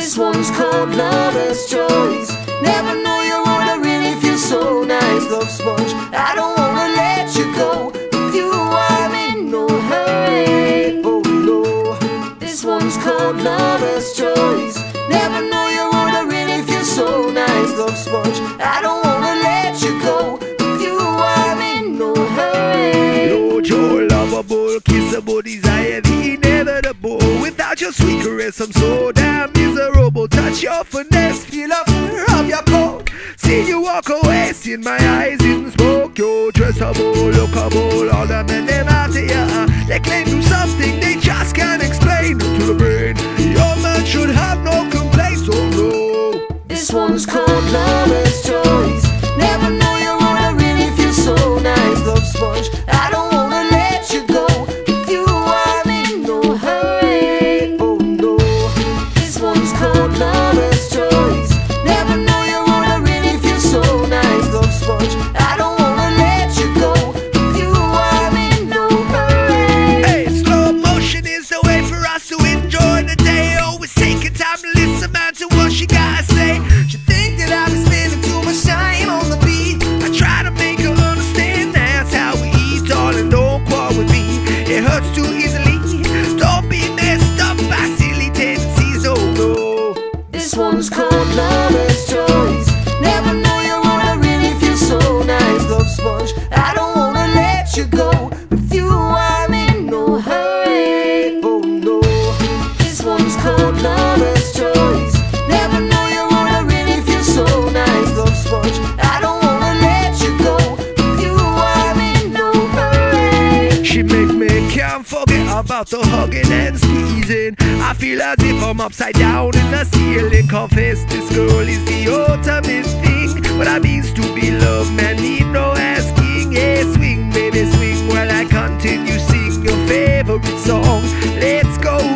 This one's called Lover's Choice. Never know you wanna really feel so nice, love sponge. I don't wanna let you go. With you, I'm in no hurry. Oh no, this one's called Lover's Choice. Never know you wanna really feel so nice, love sponge. I don't wanna let you go. With you, I'm in no hurry. Lord, your lovable, kissable, desire. Without your sweet caress, I'm so damn miserable. Touch your finesse, feel a fear of your coat. See you walk away, see my eyes in smoke. You're dressable, lookable, all the men she make me Can't forget about the hugging and squeezing I feel as if I'm upside down in the ceiling. Confess this girl is the ultimate thing. What I means to be loved, man, need no asking. Yeah, swing, baby, swing while I continue sing your favorite song. Let's go